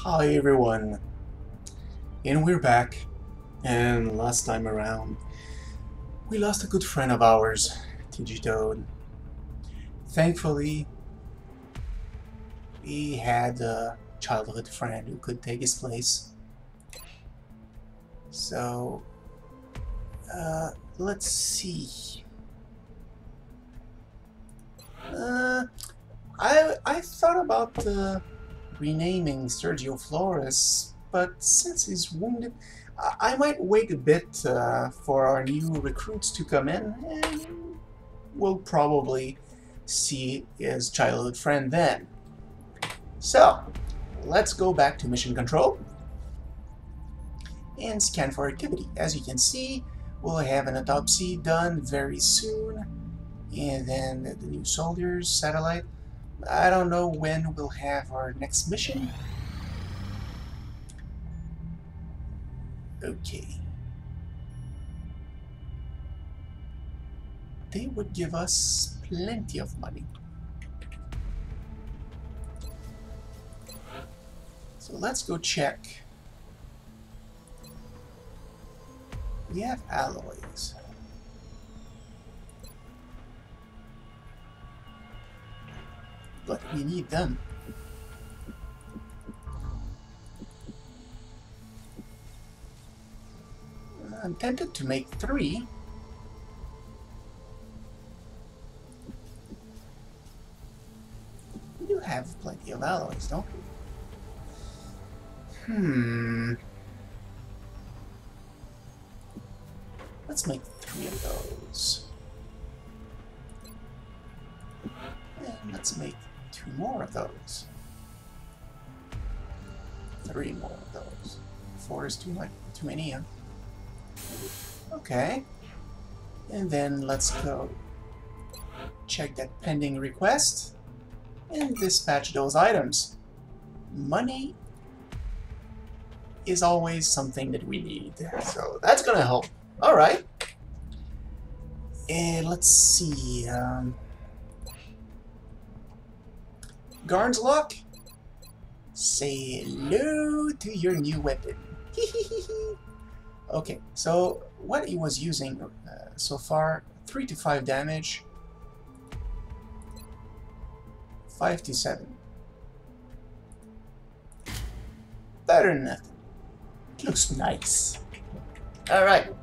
Hi everyone, and we're back. And last time around, we lost a good friend of ours, Digitoad. Thankfully, he had a childhood friend who could take his place. So, uh, let's see. Uh, I I thought about uh, renaming Sergio Flores, but since he's wounded, I, might wait a bit uh, for our new recruits to come in, and we'll probably see his childhood friend then. So, let's go back to mission control and scan for activity. As you can see, we'll have an autopsy done very soon, and then the new soldiers satellite. I don't know when we'll have our next mission. Okay. They would give us plenty of money. So let's go check. We have alloys. But we need them. I'm tempted to make three. We do have plenty of alloys, don't we? Hmm. Let's make three of those. And let's make two more of those. Three more of those. Four is too much, too many, huh? Okay. And then let's go check that pending request and dispatch those items. Money is always something that we need, so that's gonna help. Alright. And let's see. Um, Garnslock, say hello to your new weapon. okay, so what he was using uh, so far, 3 to 5 damage, 5 to 7. Better than nothing. Looks nice. Alright.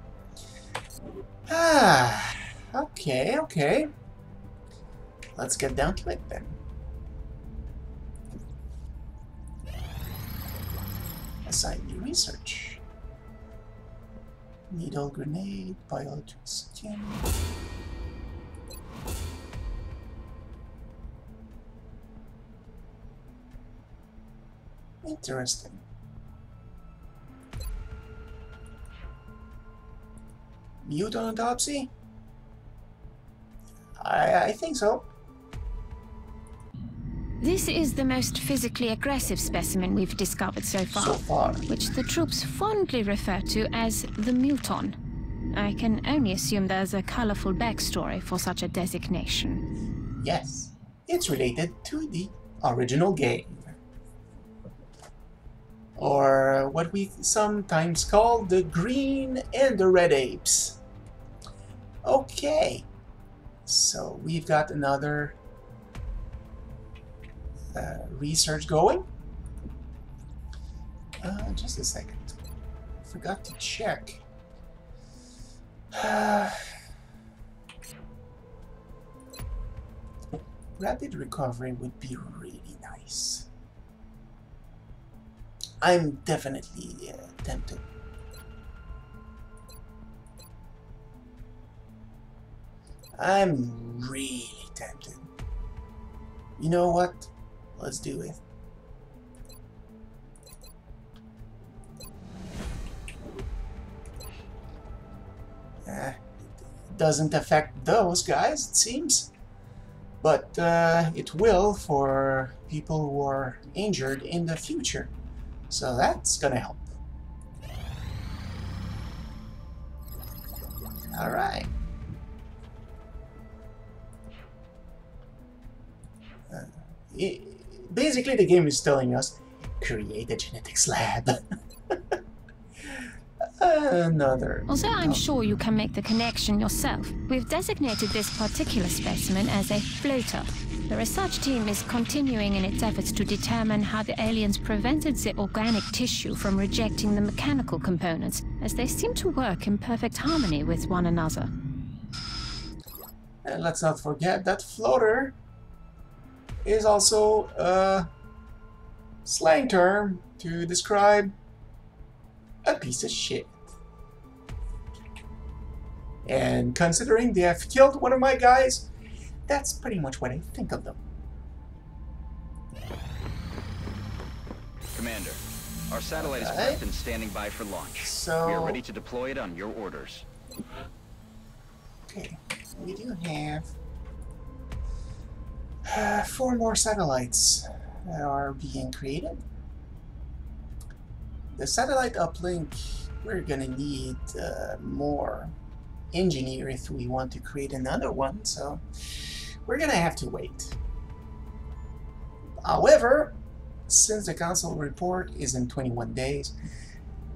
Ah, okay, okay. Let's get down to it then. New research. Needle grenade, skin. Interesting. Muton autopsy? I, I think so. This is the most physically aggressive specimen we've discovered so far, So far. which the troops fondly refer to as the Muton. I can only assume there's a colorful backstory for such a designation. Yes, it's related to the original game. Or what we sometimes call the green and the red apes. Okay, so we've got another research going. Uh, just a second. Forgot to check. Rapid recovery would be really nice. I'm definitely uh, tempted. I'm really tempted. You know what? Let's do it. Eh, it doesn't affect those guys, it seems. But uh, it will for people who are injured in the future. So that's gonna help. Alright. Uh, basically, the game is telling us create a genetics lab. Another. Although I'm sure you can make the connection yourself, we've designated this particular specimen as a floater. The research team is continuing in its efforts to determine how the aliens prevented the organic tissue from rejecting the mechanical components, as they seem to work in perfect harmony with one another. And let's not forget that floater is also a slang term to describe a piece of shit. And considering they have killed one of my guys, that's pretty much what I think of them. Commander, our satellite is Alright. prepped and standing by for launch. So- We are ready to deploy it on your orders. Okay, we do have uh, four more satellites are being created. The satellite uplink, we're gonna need uh, more engineer if we want to create another one, so we're gonna have to wait. However, since the council report is in 21 days,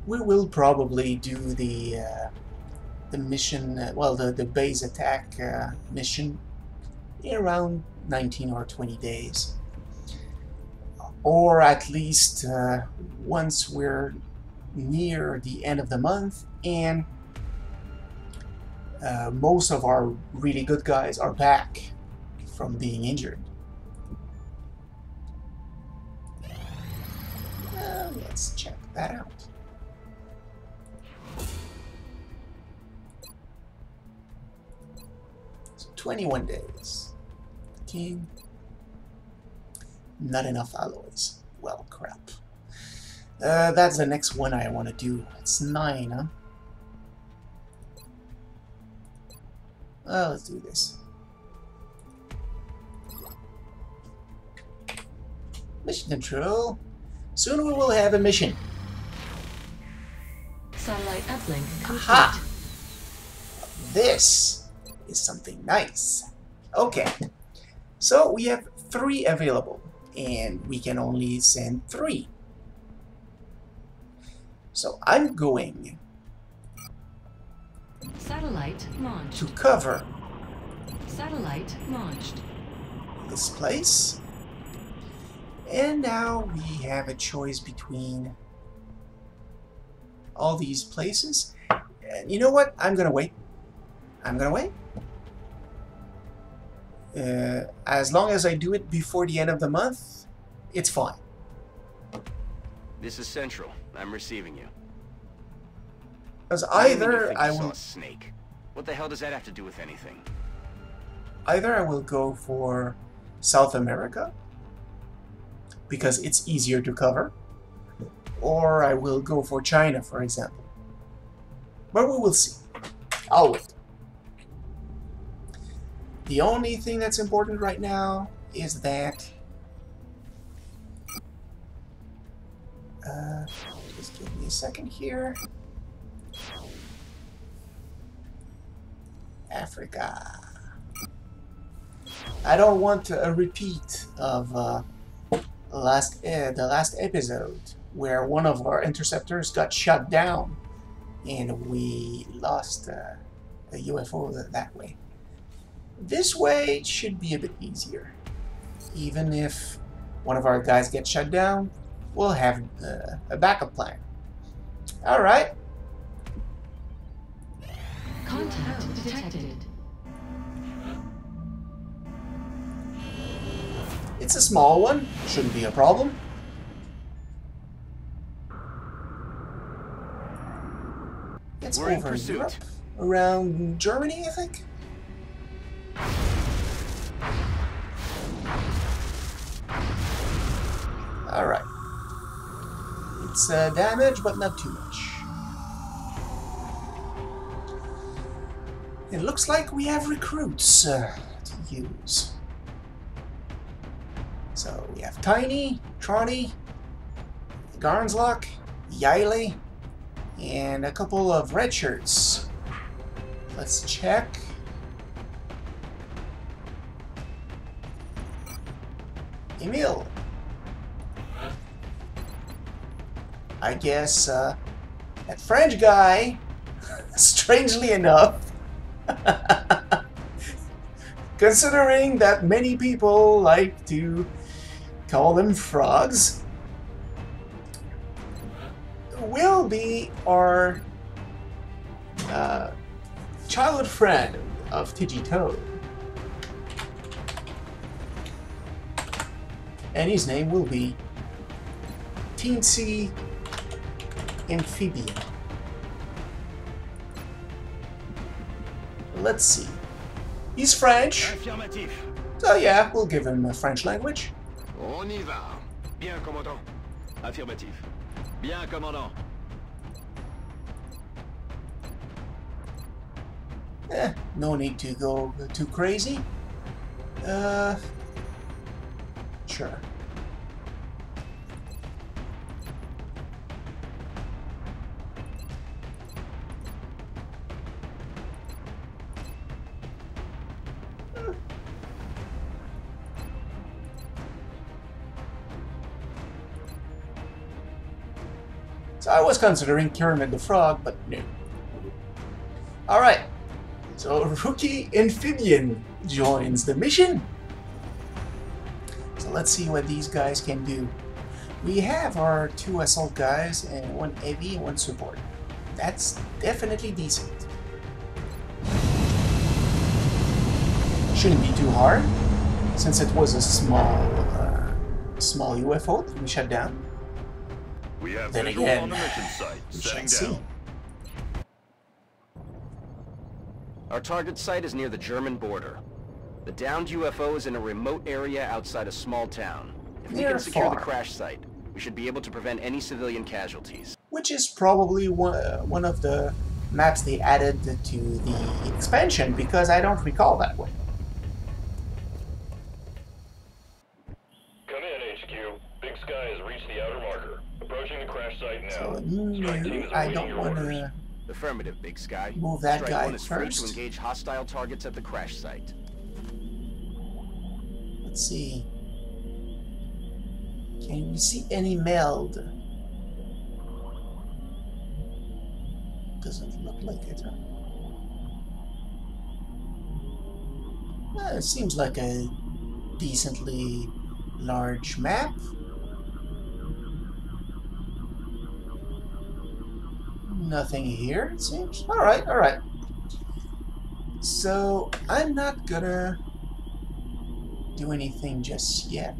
we will probably do the uh, the mission, uh, well, the, the base attack uh, mission around 19 or 20 days. Or at least uh, once we're near the end of the month and uh, most of our really good guys are back from being injured. Uh, let's check that out. So 21 days. King. Not enough alloys. Well, crap. Uh, that's the next one I want to do. It's 9, huh? Well, let's do this. Mission control. Soon we will have a mission. Satellite uplink complete. Aha! This is something nice. Okay, so we have three available, and we can only send three. So I'm going Satellite launched. to cover Satellite launched. this place. And now we have a choice between all these places. And you know what? I'm gonna wait. I'm gonna wait. Uh, as long as I do it before the end of the month, it's fine. This is Central. I'm receiving you. Because Why do you either I will, snake. What the hell does that have to do with anything? either I will go for South America because it's easier to cover, or I will go for China, for example. But we will see. I'll wait. The only thing that's important right now is that. Uh, just give me a second here. Africa. I don't want a repeat of uh, last uh, the last episode where one of our interceptors got shut down and we lost uh, a UFO that way. This way it should be a bit easier. Even if one of our guys gets shut down, we'll have uh, a backup plan. All right. Contact detected. It's a small one, shouldn't be a problem. It's We're in over pursuit. Europe, around Germany, I think. All right. It's uh, damage, but not too much. It looks like we have recruits uh, to use. So we have Tiny, Tronny, Garnslock, Yiley, and a couple of red shirts. Let's check. Emil. I guess uh, that French guy, strangely enough, considering that many people like to call them frogs, will be our uh, childhood friend of Digitoad. And his name will be Teensy Amphibian. Let's see. He's French, so yeah, we'll give him a French language. On y va. Bien, commandant. Affirmatif. Bien, commandant. Eh, no need to go too crazy. Uh, sure. So I was considering Kermit the Frog, but no. Alright, so Rookie Amphibian joins the mission. So let's see what these guys can do. We have our two assault guys and one heavy and one support. That's definitely decent. Shouldn't be too hard, since it was a small, uh, small UFO that we shut down. We have Then again, on the mission site. We Setting shall see. Our target site is near the German border. The downed UFO is in a remote area outside a small town. If we can secure the crash site, we should be able to prevent any civilian casualties. which is probably one, uh, one of the maps they added to the expansion because I don't recall that one. Come in, HQ. Big Sky has reached the outer marker. Approaching the crash site now. So Strike team no, is I awaiting don't your want orders. to. Affirmative, Big Sky. Move that Strike guy one is free first. to engage hostile targets at the crash site. Let's see. Can we see any meld? Doesn't look like it. Well, it seems like a decently large map. Nothing here, it seems. Alright, alright. So, I'm not gonna do anything just yet.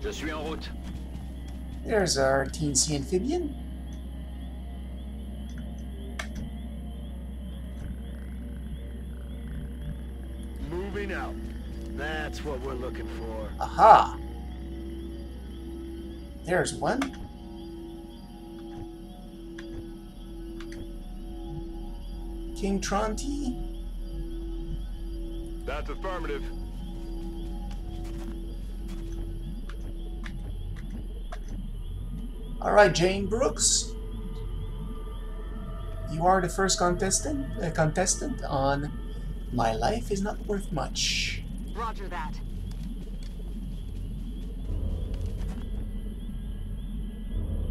Je suis en route. There's our teensy amphibian. Moving out. That's what we're looking for. Aha! There's one. King Tronti. That's affirmative. Alright, Jane Brooks. You are the first contestant, uh, contestant on My Life is Not Worth Much. Roger that.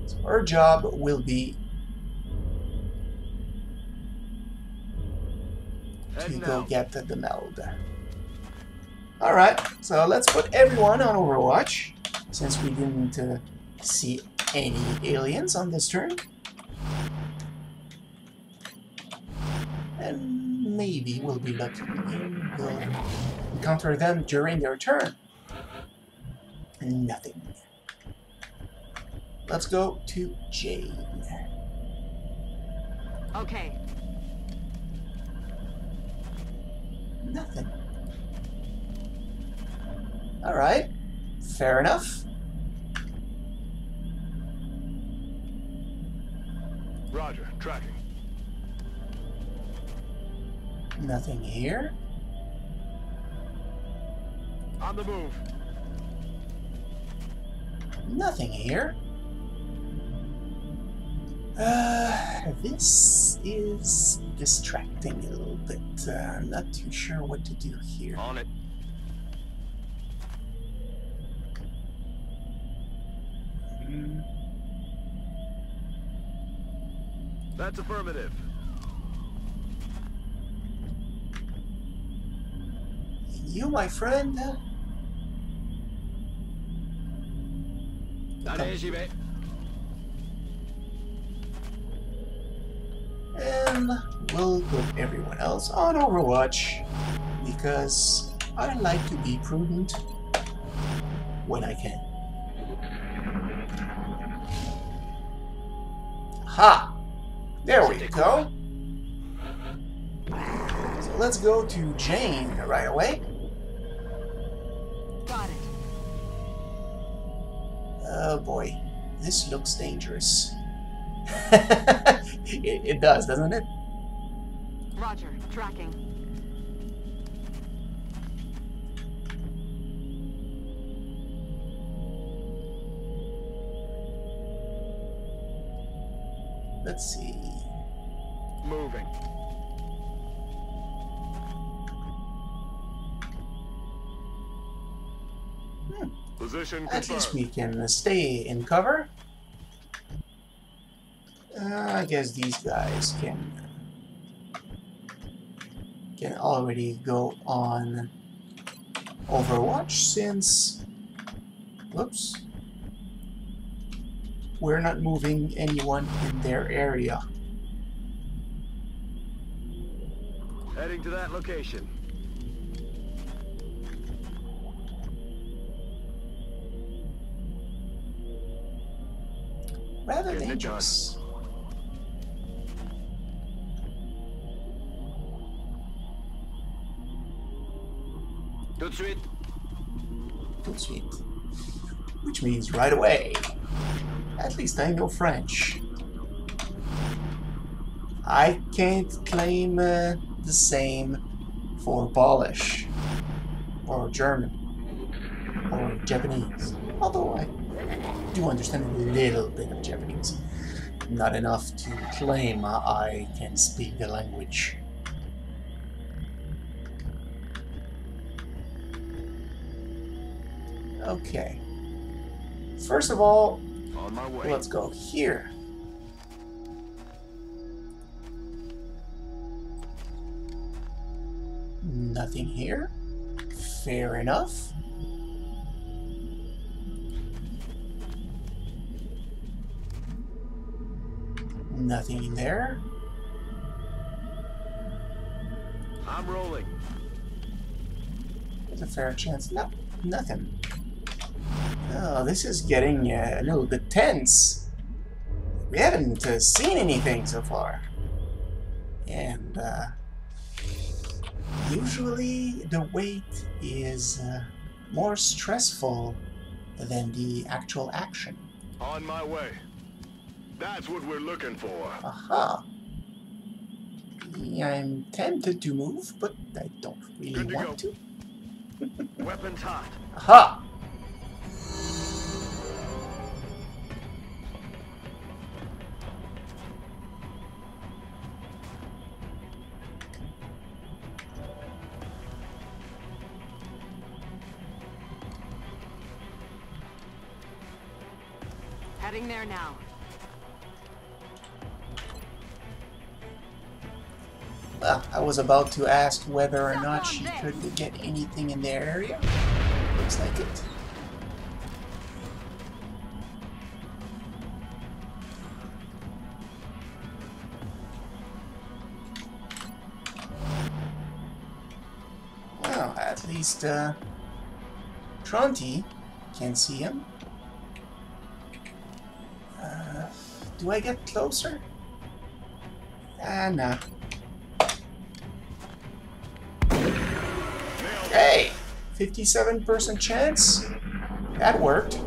So our job will be to go get the, the meld. Alright, so let's put everyone on Overwatch, since we didn't uh, see any aliens on this turn. And maybe we'll be lucky and we'll encounter them during their turn. Nothing. Let's go to Jane. Okay. Nothing. Alright. Fair enough. Roger. Tracking. Nothing here. On the move. Nothing here. Uh, this is distracting a little bit. Uh, I'm not too sure what to do here. On it. That's affirmative. You, my friend? Allez, j'y vais. And we'll put everyone else on Overwatch because I like to be prudent when I can. Ha! There we go. So let's go to Jane right away. Got it. Oh boy, this looks dangerous. it, it does, doesn't it? Roger. Tracking. Let's see. Moving. Position At least we can stay in cover. Uh, I guess these guys can can already go on Overwatch since whoops we're not moving anyone in their area. Heading to that location. Rather Getting dangerous. Tout de suite. Tout de suite. Which means right away. At least I know French. I can't claim uh, the same for Polish, or German, or Japanese. Although I do understand a little bit of Japanese. Not enough to claim I can speak the language. Okay. First of all, On my way. let's go here. Nothing here. Fair enough. Nothing in there. I'm rolling. There's a fair chance. No, nothing. Oh, this is getting uh, a little bit tense. We haven't uh, seen anything so far. And uh, usually the wait is uh, more stressful than the actual action. On my way. That's what we're looking for. Aha. I'm tempted to move, but I don't really want go. to. Weapons hot. Aha! Heading there now. Well, I was about to ask whether or not she could get anything in their area. Looks like it. Well, at least uh, Tronti can see him. Do I get closer? Ah, nah. Hey! 57% chance? That worked.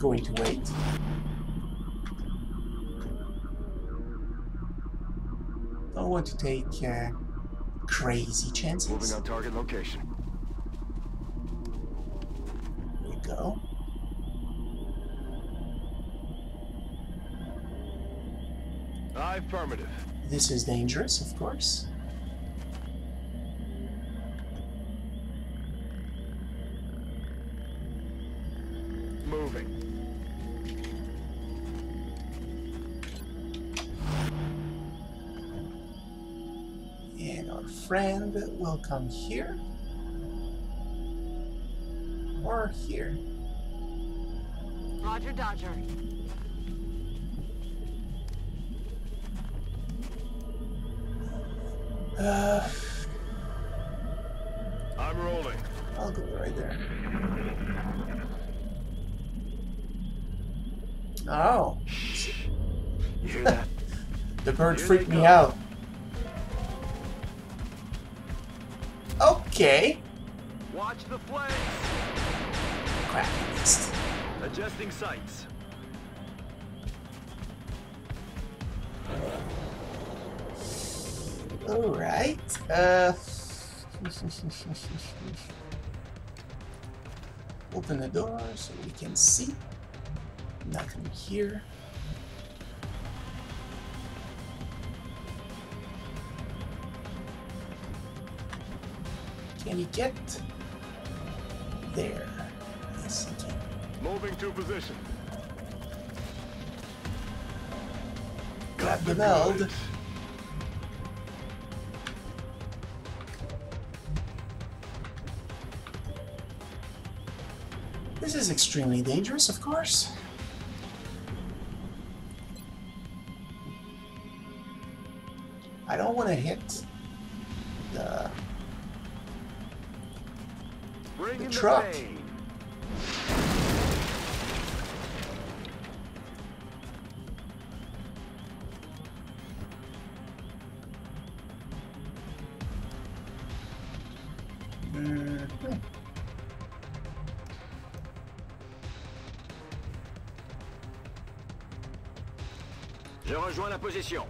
Going to wait. Don't want to take uh, crazy chances. Moving on target location. go. Affirmative. This is dangerous, of course. Friend will come here. Or here. Roger, Dodger. Uh, I'm rolling. I'll go right there. Oh, You hear that? the bird Here freaked me out. Adjusting sights. Alright. Uh. Open the door so we can see. Nothing here. Can he get there? Yes, he can. Moving to position. Grab the the meld. This is extremely dangerous, of course. I don't want to hit the in truck. the position.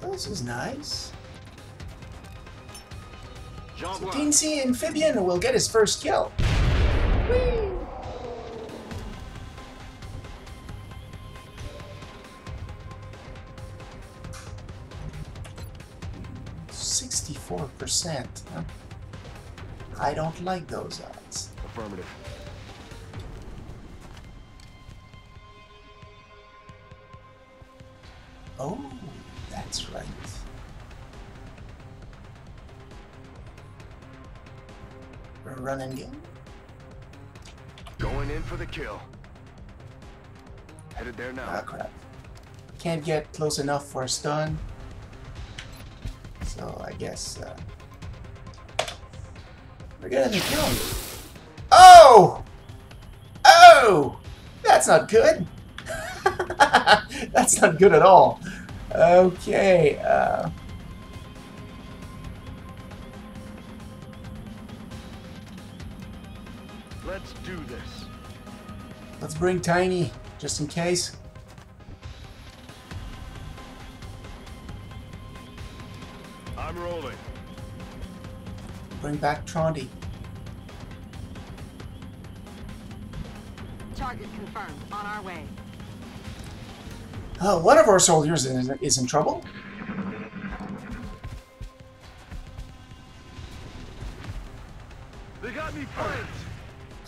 This is nice. So. Teensy Amphibian will get his first kill. Whee! Sixty-four percent. I don't like those odds. Affirmative. Oh, that's right. Run and gun. Going in for the kill. Headed there now. Ah, crap. Can't get close enough for a stun. So I guess uh, we're the kill. That's not good. That's not good at all. Okay. Uh, Let's do this. let's bring Tiny just in case. I'm rolling. Bring back Trondy. Target confirmed. On our way. Oh, one of our soldiers is, is in trouble. They got me flanked.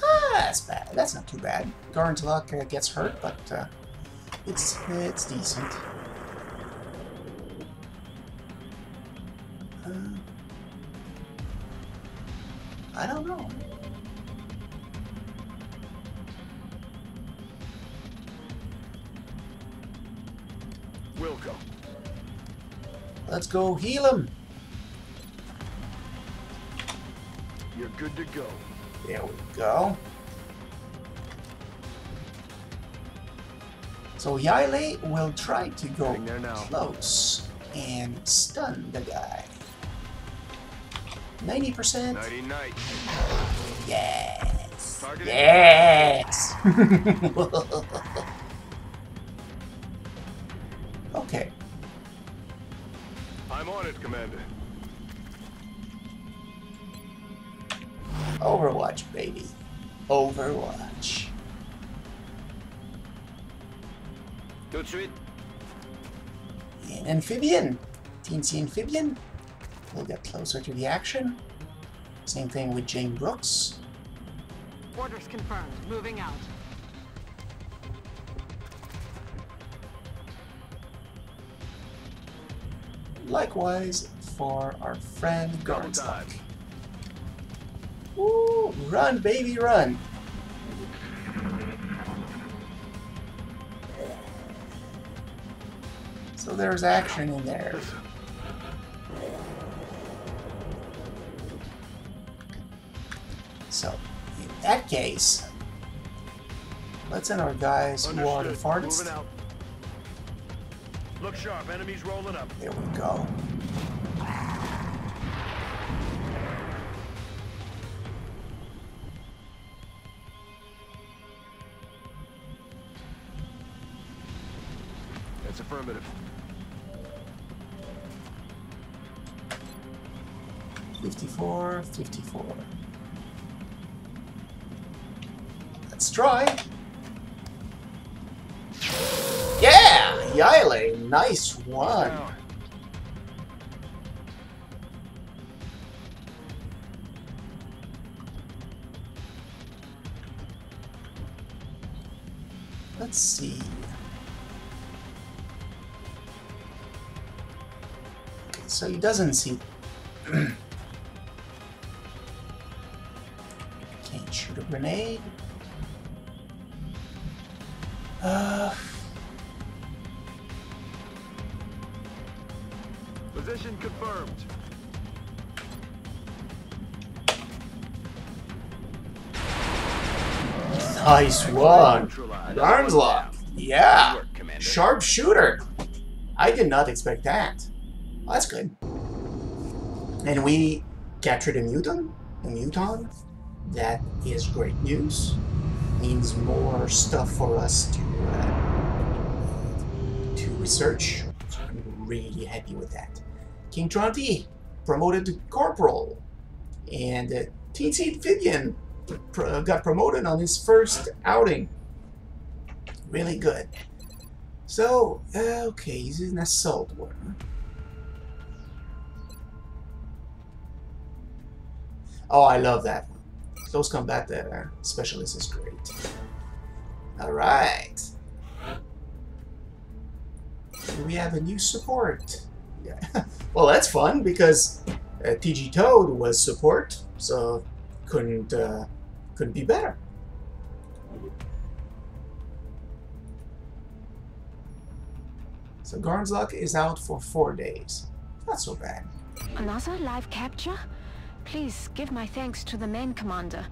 Ah, that's bad. That's not too bad. Garnslock uh, gets hurt, but uh, it's it's decent. Go heal him. You're good to go. There we go. So Yale will try to go close and stun the guy. 90%. Nighty night. Yes. Target Yes. amphibian. Teensy amphibian. We'll get closer to the action. Same thing with Jane Brooks. Orders confirmed. Moving out. Likewise for our friend Double Ooh, run, baby, run. There's action in there. So, in that case, let's send our guys who are the farthest. Look sharp. Enemies rolling up. There we go. Nice one. Let's see. Okay, So he doesn't see. One. Neutralized. Garnslock. Yeah. Good work, Commander. Sharp shooter. I did not expect that. Well, that's good. And we captured a mutant, a muton. That is great news. Means more stuff for us to uh, to research. So I'm really happy with that. King Tronti promoted to corporal, and uh, Teensy Amphibian pr- got promoted on his first outing. Really good. So, uh, okay, he's an assault one. Oh, I love that one. Close combat uh, specialist is great. Alright. We have a new support. Yeah. well, that's fun because uh, Digitoad was support, so couldn't uh, couldn't be better. So Garnslock is out for four days. Not so bad. Another live capture? Please give my thanks to the main commander.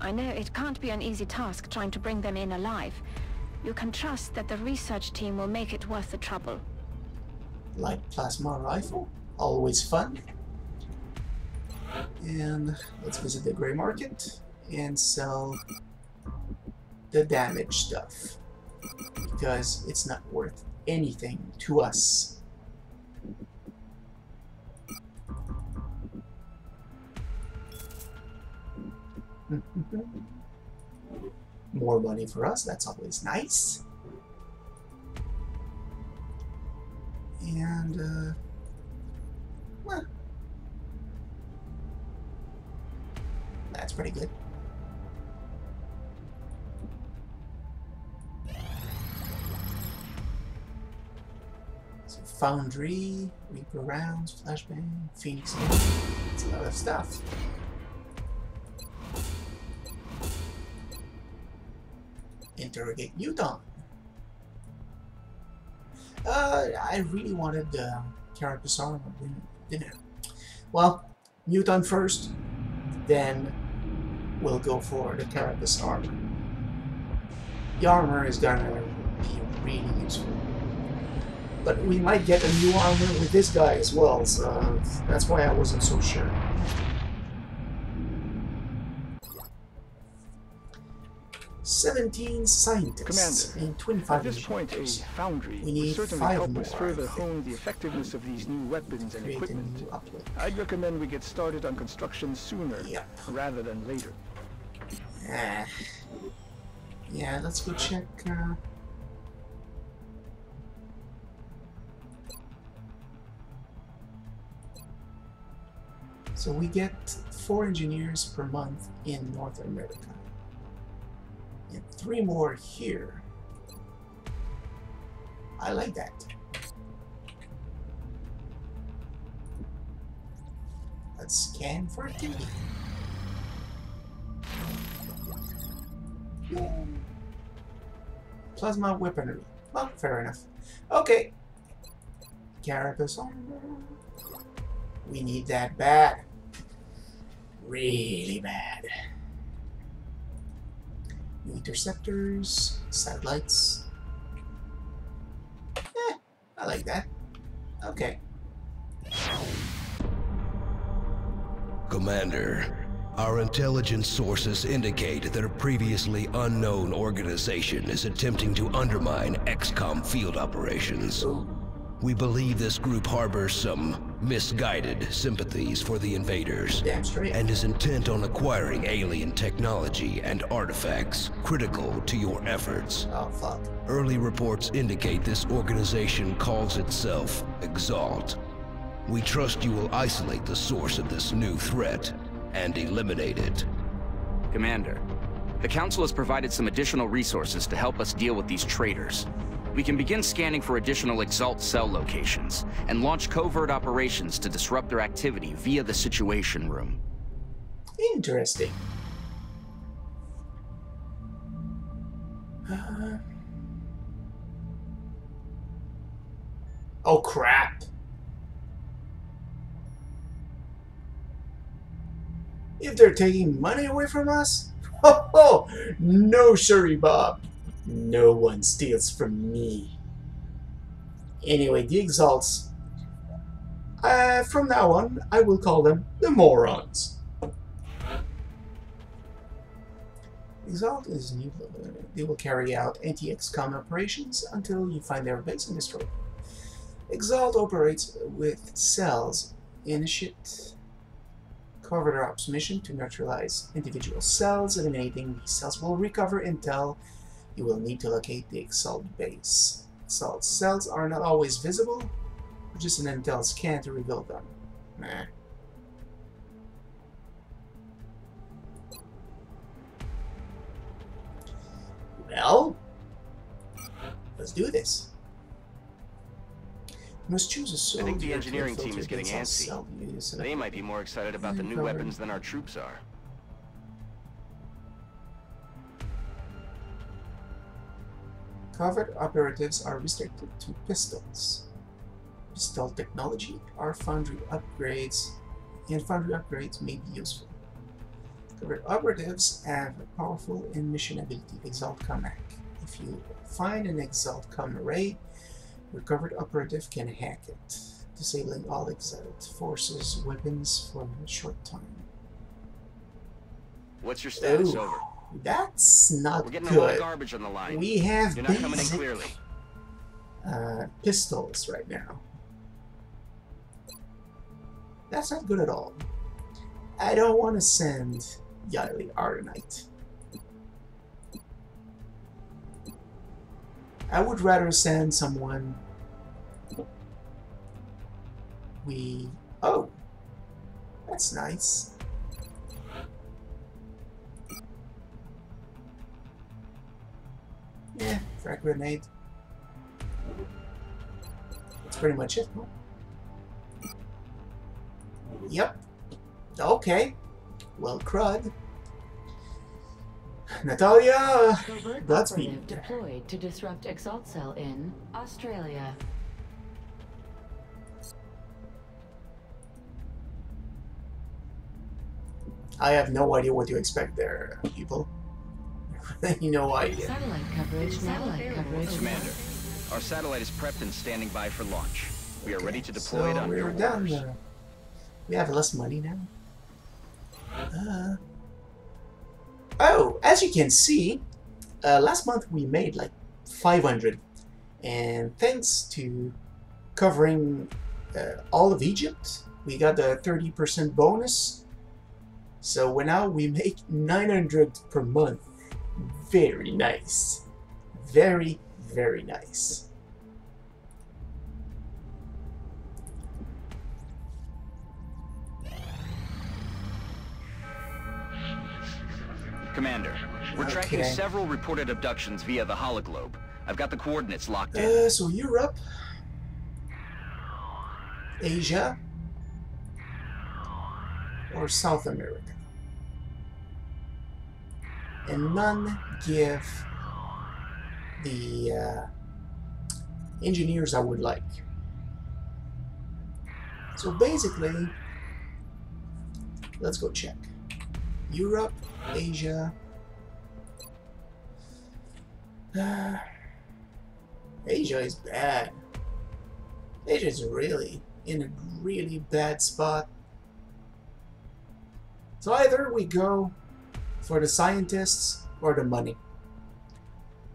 I know it can't be an easy task trying to bring them in alive. You can trust that the research team will make it worth the trouble. Light plasma rifle, always fun. And let's visit the gray market and sell the damage stuff because it's not worth anything to us. More money for us, that's always nice. And, uh, well, that's pretty good. Foundry, Reaper Rounds, Flashbang, Phoenix. It's a lot of stuff. Interrogate Muton. Uh, I really wanted uh, Carapace armor, didn't, didn't I? Well, Muton first, then we'll go for the Carapace armor. The armor is gonna be really useful. But we might get a new armor with this guy as well, so that's why I wasn't so sure. 17 scientists Commander, and 25 At this point, a foundry We need certainly five help more, us further hone the effectiveness of these new weapons and equipment. I'd recommend we get started on construction sooner Yep. rather than later. Ah. Yeah, let's go check. Uh... So we get four engineers per month in North America. And three more here. I like that. Let's scan for activity. Plasma weaponry. Well, fair enough. Okay. Carapace armor. We need that bad. Really bad. New interceptors, satellites. Eh, I like that. Okay. Commander, our intelligence sources indicate that a previously unknown organization is attempting to undermine XCOM field operations. We believe this group harbors some misguided sympathies for the invaders Damn straight. and is intent on acquiring alien technology and artifacts critical to your efforts. Oh, fuck. Early reports indicate this organization calls itself Exalt. We trust you will isolate the source of this new threat and eliminate it. Commander, the Council has provided some additional resources to help us deal with these traitors. We can begin scanning for additional Exalt cell locations and launch covert operations to disrupt their activity via the Situation Room. Interesting. Uh, oh crap. If they're taking money away from us? Oh, no, Shuri Bob. No one steals from me. Anyway, the Exalts. Uh, from now on, I will call them the Morons. Exalt is new. uh, They will carry out anti-XCOM operations until you find their base and destroy it. Exalt operates with cells. Initiate covert ops mission to neutralize individual cells. Eliminating these cells will recover intel. You will need to locate the Exalt base. Exalt cells are not always visible. Just an intel scan to reveal them. Nah. Well, let's do this. You must choose a I soldier. I think the engineering team is getting antsy. They might be more excited about the new weapons than our troops are. Covert operatives are restricted to pistols. Pistol technology are foundry upgrades, and foundry upgrades may be useful. Covert operatives have a powerful in mission ability, Exalt Comm Hack. If you find an Exalt Com array, your covert operative can hack it, disabling all Exalt forces weapons for a short time. What's your status? Ooh. Over. That's not We're getting a lot of good. garbage on the line. We have You're not coming in clearly. uh, pistols right now. That's not good at all. I don't want to send Yali Argonite. I would rather send someone we... Oh! That's nice. Yeah, frag grenade. That's pretty much it. huh? Yep. Okay. Well, crud. Natalia! Godspeed. deployed to disrupt Exalt Cell in Australia. I have no idea what you expect there, people. no idea. Satellite coverage Satellite coverage. Commander, our satellite is prepped and standing by for launch. We are ready to deploy so it on we're your done. orders. uh, we have less money now. Uh, oh, as you can see, uh, last month we made like 500, and thanks to covering uh, all of Egypt, we got a 30% bonus. So we now we make 900 per month. Very nice. Very, very nice. Commander, we're tracking several reported abductions via the hologlobe. I've got the coordinates locked in. Uh, so Europe, Asia, or South America. And none give the uh, engineers I would like. So basically, let's go check. Europe, Asia. Uh, Asia is bad. Asia is really in a really bad spot. So either we go for the scientists or the money.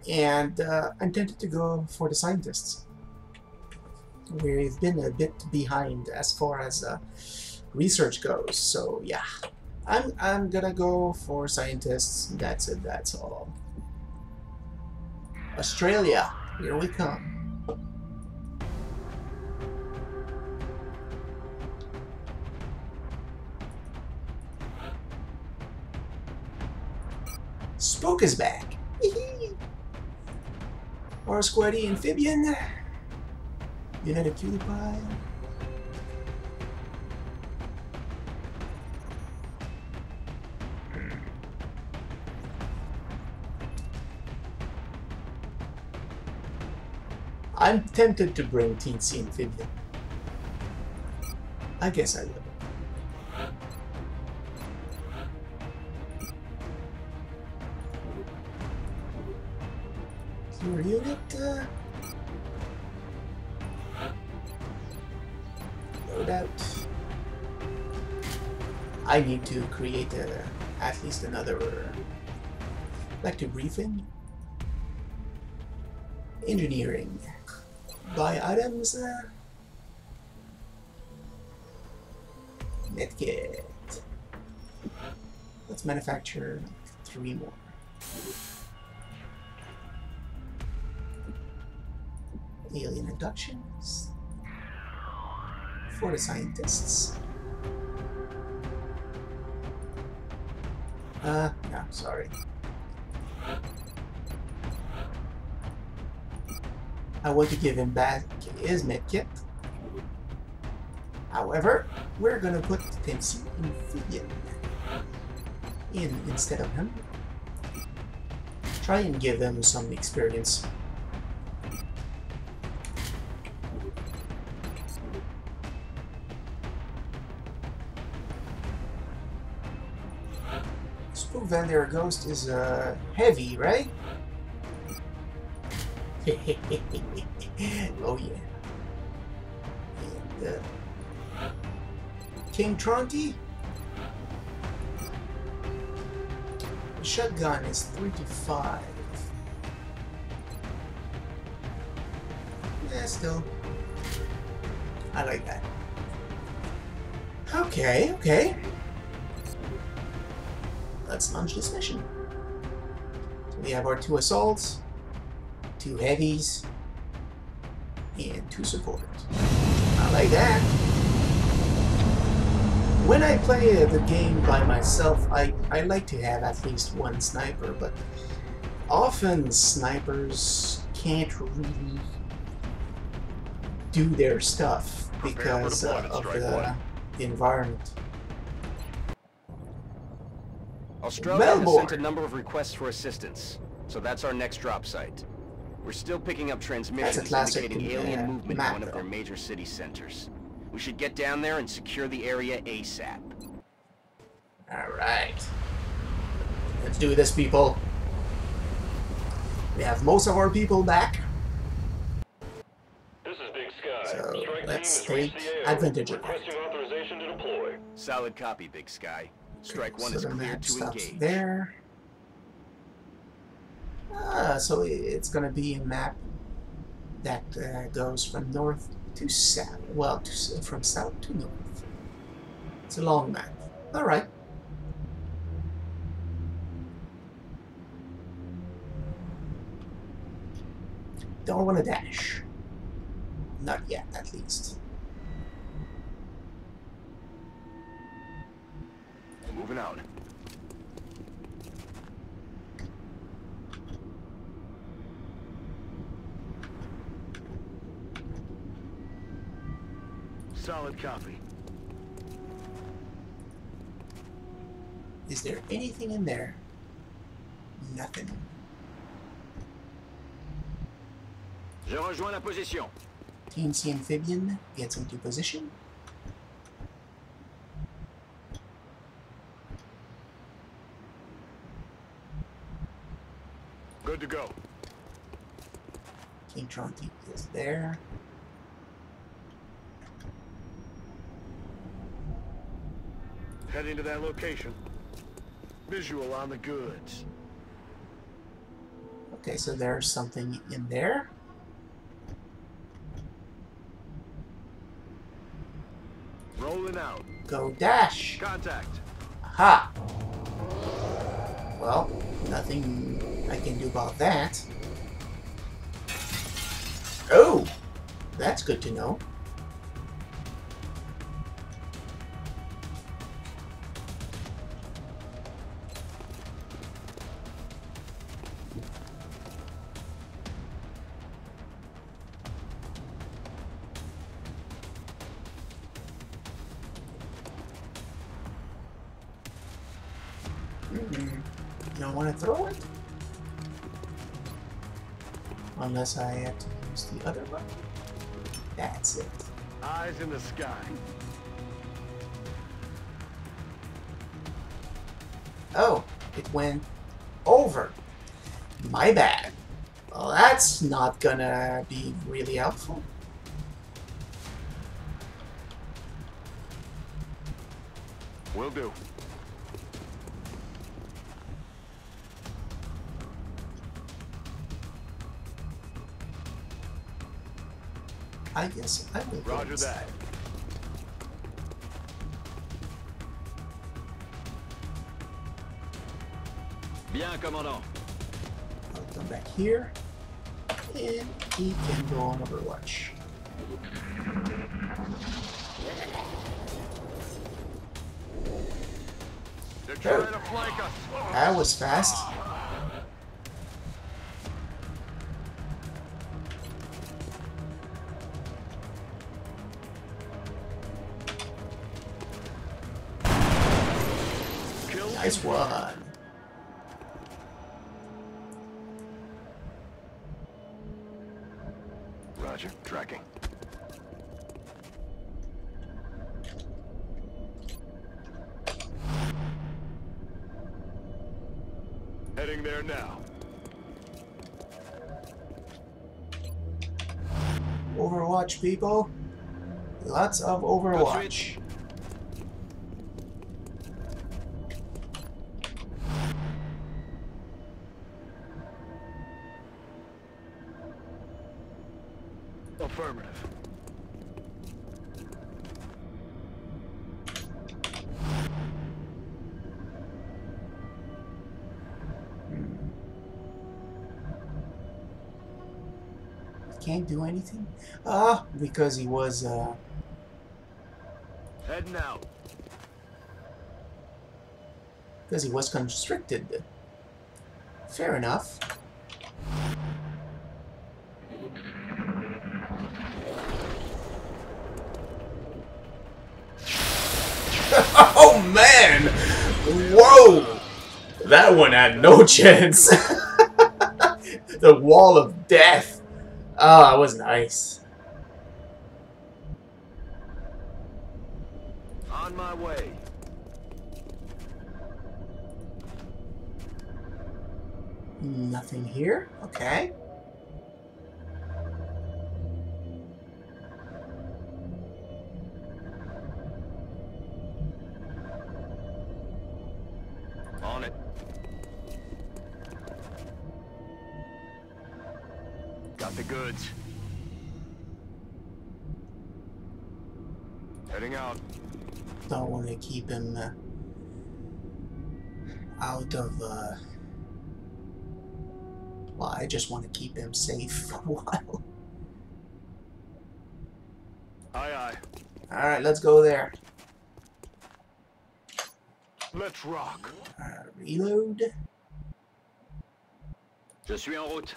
And uh, I'm tempted to go for the scientists. We've been a bit behind as far as uh, research goes, so yeah. I'm, I'm gonna go for scientists. That's it, that's all. Australia, here we come. Spook is back. or Squatty Amphibian. United Cutie Pie. I'm tempted to bring Teensy Amphibian. I guess I will. Your unit, uh... Load out. I need to create a, at least another... Like to briefing. Engineering. Buy items. Uh, medkit. Let's manufacture three more. Alien abductions. For the scientists. Uh, no, sorry. I want to give him back his medkit. However, we're gonna put Teensy Amphibian in instead of him. Try and give him some experience. Van Der Ghost is uh, heavy, right? oh yeah. And, uh, King Tronti? The shotgun is 35. Yeah, still. I like that. Okay, okay. Let's launch this mission. So we have our two assaults, two heavies, and two support. I like that. When I play the game by myself, I, I like to have at least one sniper, but often snipers can't really do their stuff because uh, of the, the environment. Australia has sent a number of requests for assistance, so that's our next drop site. We're still picking up transmissions classic, indicating uh, alien movement in one of their major city centers. We should get down there and secure the area ASAP. Alright. Let's do this, people. We have most of our people back, This is Big Sky. So, Strike let's team take advantage of that. Authorization to deploy. Solid copy, Big Sky. Strike one so is map to stops engage. there. Ah, so it's gonna be a map that uh, goes from north to south. Well, to, from south to north. It's a long map. All right. Don't want to dash. Not yet, at least. Moving out. Solid copy. Is there anything in there? Nothing. Je rejoins la position. Teensy amphibian gets into position. Good to go. Tronti is there. Heading to that location. Visual on the goods. Okay, so there's something in there. Rolling out. Go dash. Contact. Ha! Well, nothing I can do about that. Oh! That's good to know. Mm, Don't want to throw it? Unless I have to use the other one. That's it. Eyes in the sky. Oh, it went over. My bad. Well, that's not gonna be really helpful. Will do. I guess I will. go Roger that. Bien, commandant. I'll come back here. And he can go on Overwatch. They're trying to flank us. That was fast. People. Lots of Overwatch. Affirmative. Can't do anything? Ah, because he was, uh, Heading out. because he was constricted. Fair enough. oh man! Whoa! That one had no chance. the wall of death. Ah, that was nice. On my way. Nothing here. Okay. Keep him uh, out of. Uh... Well, I just want to keep him safe for a while. Aye, aye. All right, let's go there. Let's rock. Uh, reload. Je suis en route.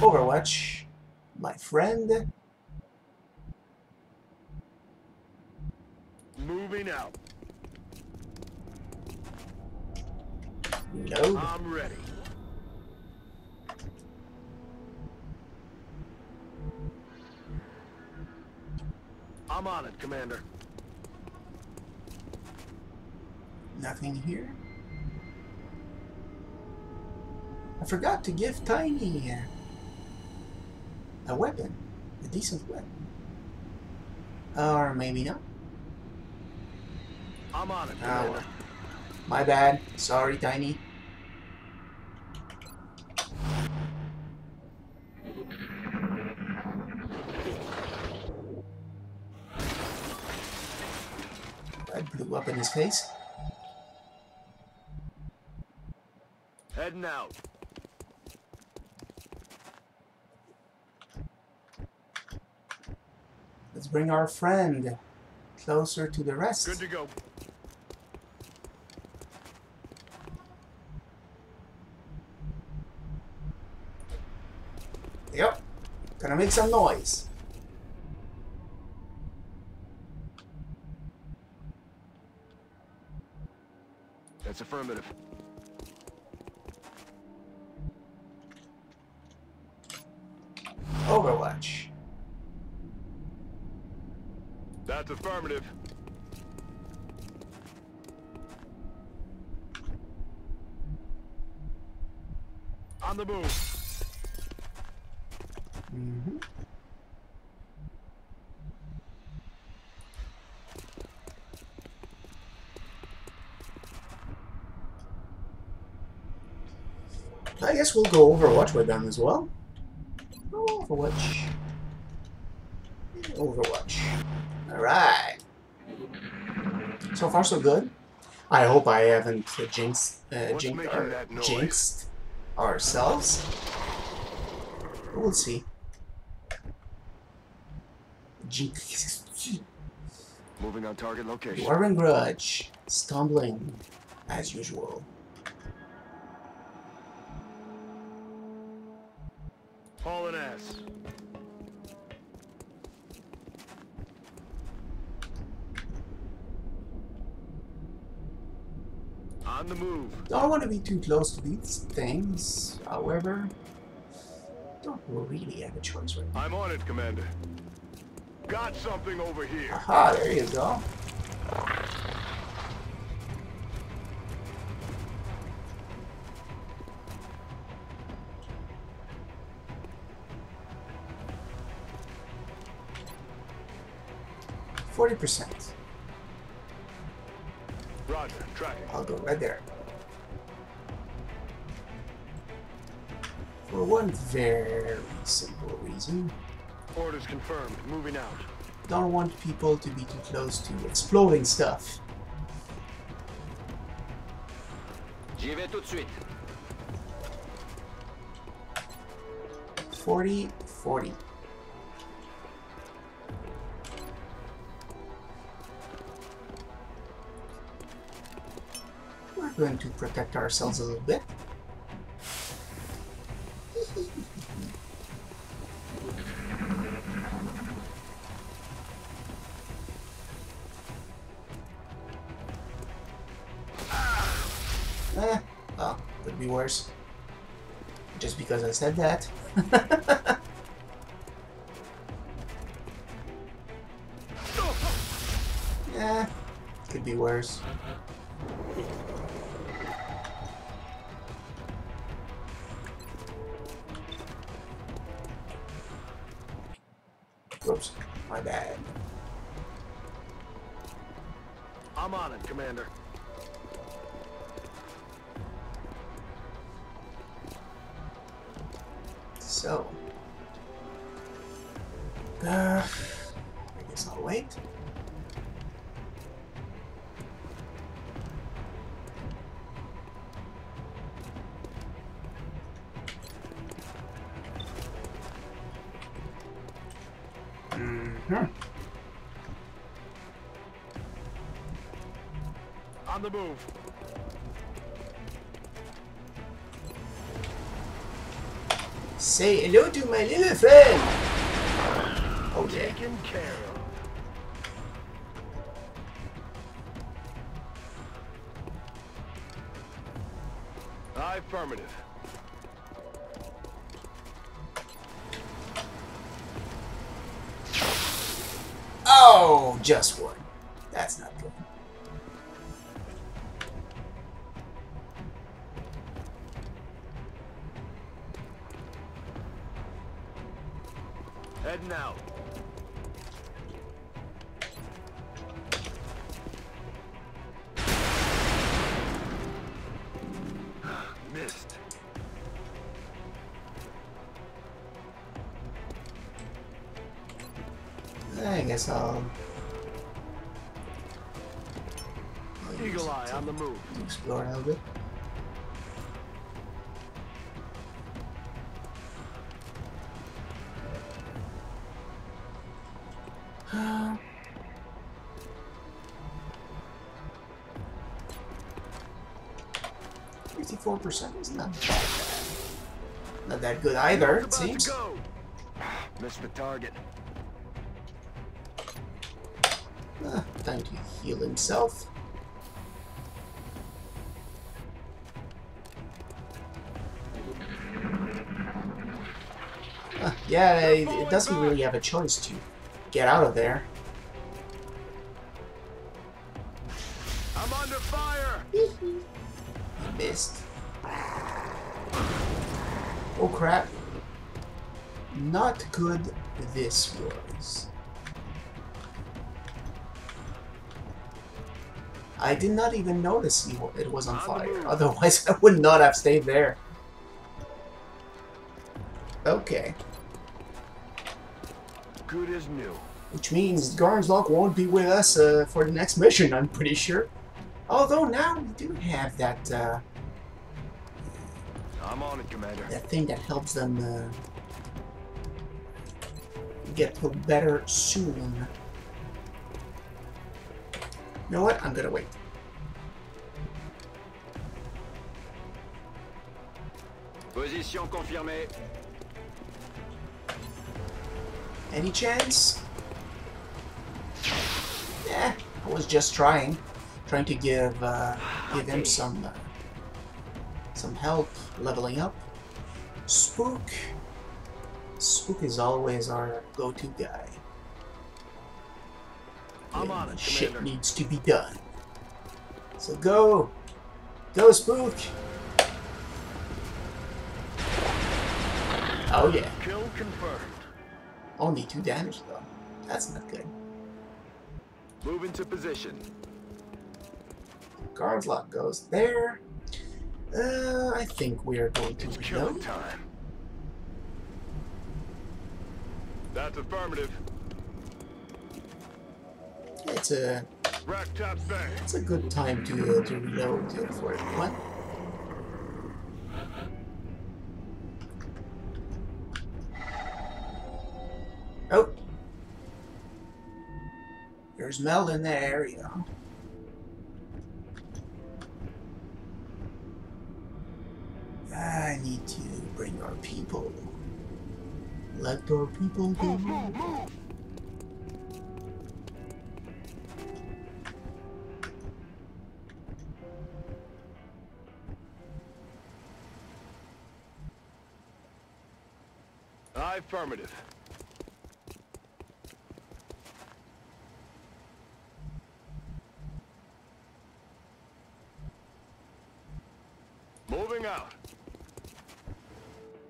Overwatch. My friend. Moving out. Reload. I'm ready. I'm on it, Commander. Nothing here. I forgot to give Tiny a weapon. A decent weapon. Or maybe not. I'm on it, ah, well. My bad. Sorry, Tiny. That blew up in his face. Heading out. Let's bring our friend closer to the rest. Good to go. Yep. Gonna make some noise. That's affirmative. Overwatch. That's affirmative. On the move. hmm I guess we'll go Overwatch with them as well. Overwatch. Overwatch. Alright. So far so good. I hope I haven't uh, jinxed, uh, What's jinxed, making or jinxed ourselves. We'll see. Jinx. Moving on target location. Dwarven Grudge, stumbling as usual. Hauling ass. On the move. Don't want to be too close to these things, however. Don't really have a choice right now. I'm on it, Commander. Got something over here. Aha, there you go. Forty percent. Roger, tracking. I'll go right there. For one very simple reason. Orders confirmed. Moving out. Don't want people to be too close to exploding stuff. J'y vais tout de suite. 40, 40. Going to protect ourselves a little bit. Eh, well, could be worse. Just because I said that. yeah, could be worse. Oops, my bad. I'm on it, Commander. So. Uh... Say hello to my little friend. Oh yeah. Taken care of. I Affirmative. Oh, just one. 54% is not that bad. Not that good either, it seems. Missed the target. Ah, time to heal himself. Ah, yeah, it, it doesn't really have a choice to get out of there. Not good this was. I did not even notice it was on fire. Otherwise, I would not have stayed there. Okay. Good as new. Which means Garnslock won't be with us uh, for the next mission, I'm pretty sure. Although now we do have that uh, I'm on it, Commander. that thing that helps them uh, get to better soon. You know what? I'm gonna wait. Position confirmée. Any chance? Yeah, I was just trying, trying to give uh, give him some uh, some help leveling up. Spook. Spook is always our go-to guy. I'm on it, Shit Commander. needs to be done. So go, go, Spook. Oh yeah, Kill confirmed. only two damage though. That's not good. Move into position. Garnslock goes there. Uh, I think we are going to reload. time. That's affirmative. It's a Rack top bang. it's a good time to uh, to reload uh, for everyone. Oh, there's Meld in that area. I need to bring our people. Let our people go. Affirmative. Moving out.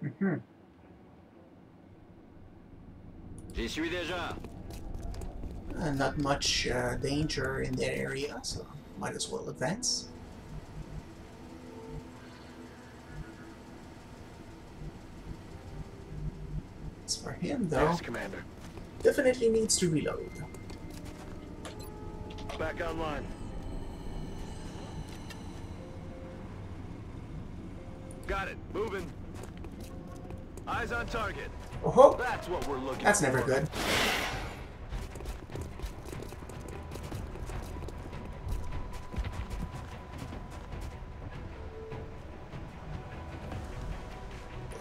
Mhm. J'y suis déjà. Uh, not much uh, danger in that area, so might as well advance. As for him, though, Yes, Commander. definitely needs to reload. Back online. Got it. Moving. Eyes on target. Oh, That's what we're looking that's never good.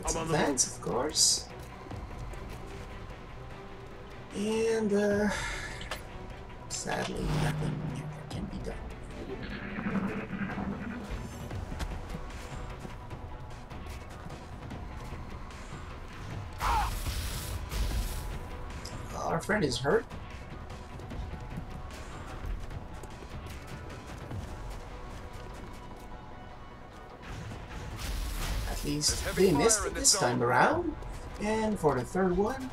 Let's I'm on the advance, of course. And, uh, sadly, nothing Our friend is hurt. At least they missed it this this time around. And for the third one.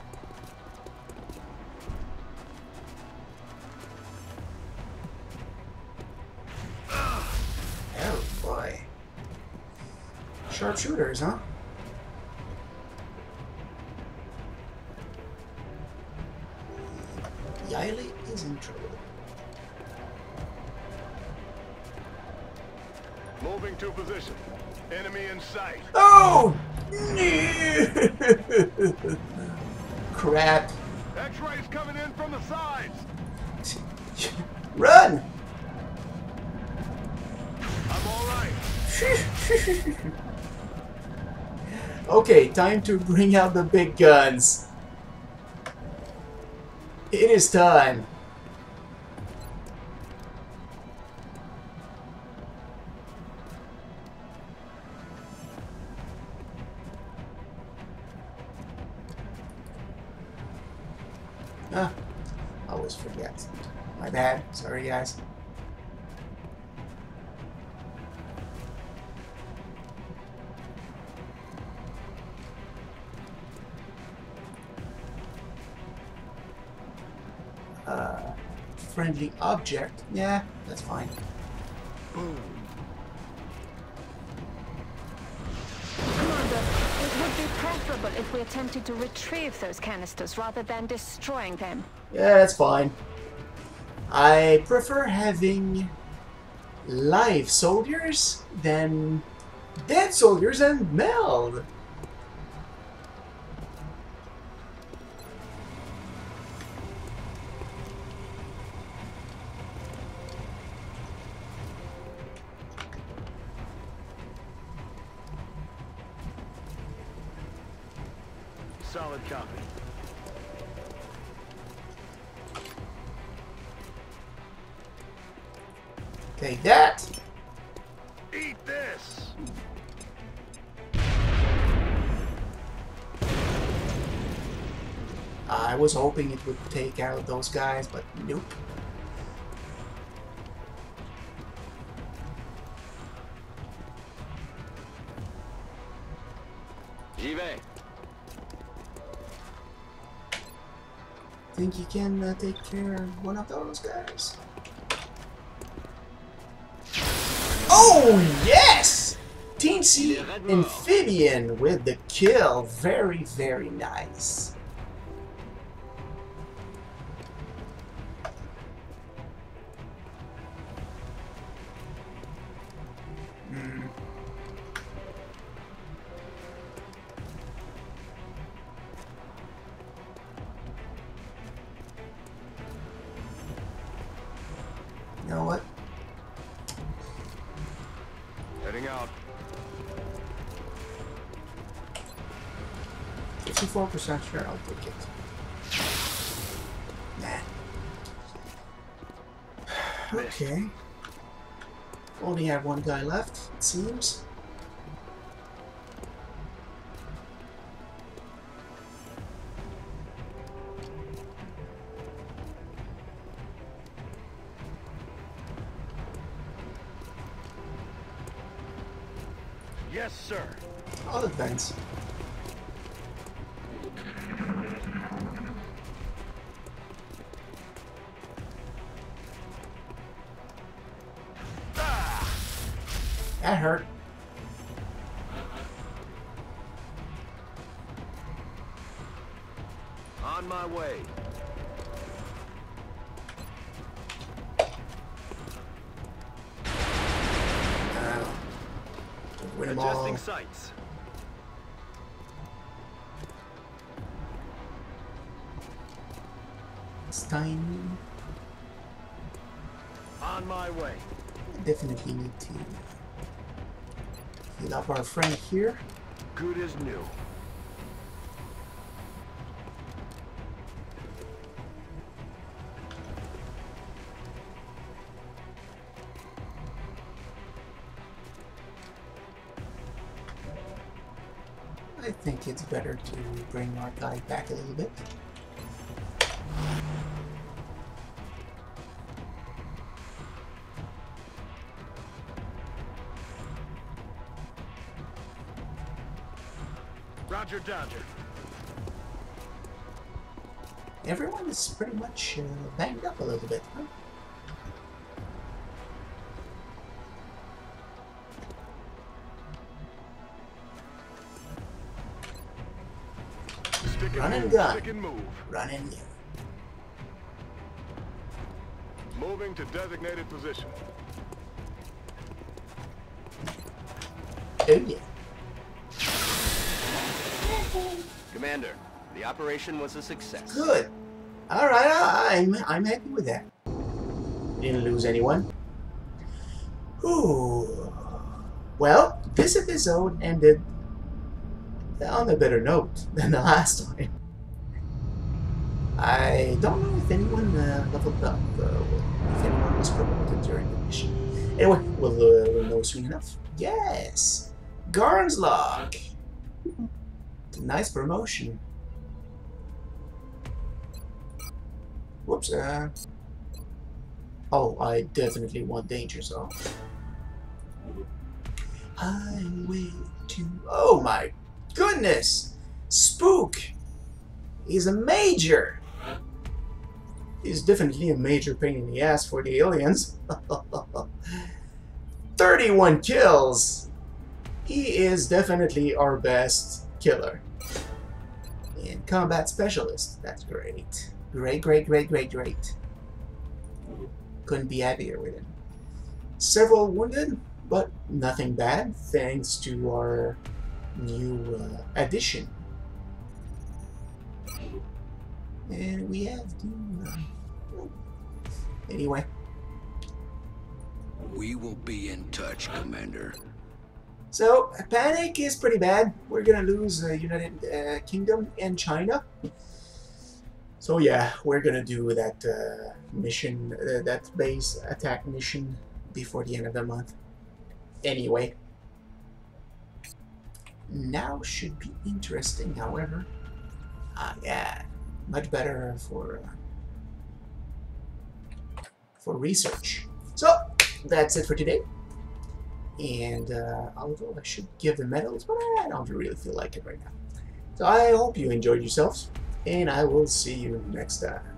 Oh boy. Sharpshooters, huh? Time to bring out the big guns. It is time. Object. Yeah, that's fine. Commander, it would be preferable if we attempted to retrieve those canisters rather than destroying them. Yeah, that's fine. I prefer having live soldiers than dead soldiers and meld. Hoping it would take out those guys, but nope. J'y vais. Think you can uh, take care of one of those guys? Oh, yes! Teensy Amphibian with the kill. Very, very nice. 54% sure I'll take it. Nah. Okay. Only have one guy left, it seems. Yes, sir. I'll advance. That hurt. On my way. Uh, win them all. Adjusting sights. Stein. On my way. Definitely need to heal up our friend here. Good as new. I think it's better to bring our guy back a little bit. Roger Dodger. Everyone is pretty much uh, banged up a little bit, huh? Stick Run and move. gun. Stick and move. Run in here. Moving to designated position. Oh yeah. Commander, the operation was a success. Good. All right, I'm I'm happy with that. Didn't lose anyone. Ooh. Well, this episode ended on a better note than the last time. I don't know if anyone uh, leveled up, uh, if anyone was promoted during the mission. Anyway, we'll, uh, we'll know soon enough. Yes! Garnslock! Nice promotion. Whoops, uh... Oh, I definitely want danger zone. Highway to... Oh my goodness! Spook! He's a major! He's definitely a major pain in the ass for the aliens. 31 kills! He is definitely our best killer. Combat specialist. That's great. Great, great, great, great, great. Couldn't be happier with him. Several wounded, but nothing bad, thanks to our new uh, addition. And we have to... Uh, anyway. We will be in touch, Commander. So, panic is pretty bad. We're gonna lose uh, United uh, Kingdom and China. So yeah, we're gonna do that uh, mission, uh, that base attack mission before the end of the month. Anyway. Now should be interesting, however. Ah, yeah. Much better for uh, for research. So, that's it for today. And uh, although I should give the medals, but I don't really feel like it right now. So I hope you enjoyed yourselves, and I will see you next time.